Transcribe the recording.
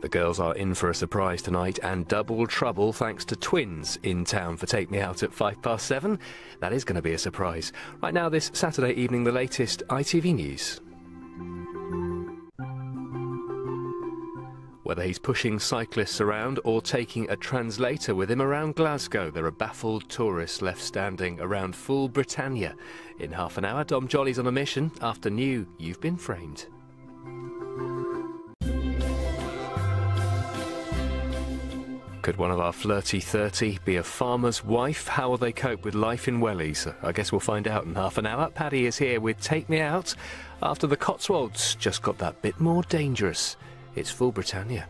The girls are in for a surprise tonight and double trouble thanks to twins in town for Take Me Out at five past seven. That is going to be a surprise. Right now, this Saturday evening, the latest ITV News. Whether he's pushing cyclists around or taking a translator with him around Glasgow, there are baffled tourists left standing around Fool Britannia. In half an hour, Dom Jolly's on a mission after new You've Been Framed. Could one of our flirty 30 be a farmer's wife? How will they cope with life in Wellies? I guess we'll find out in half an hour. Paddy is here with Take Me Out after the Cotswolds just got that bit more dangerous. It's Fool Britannia.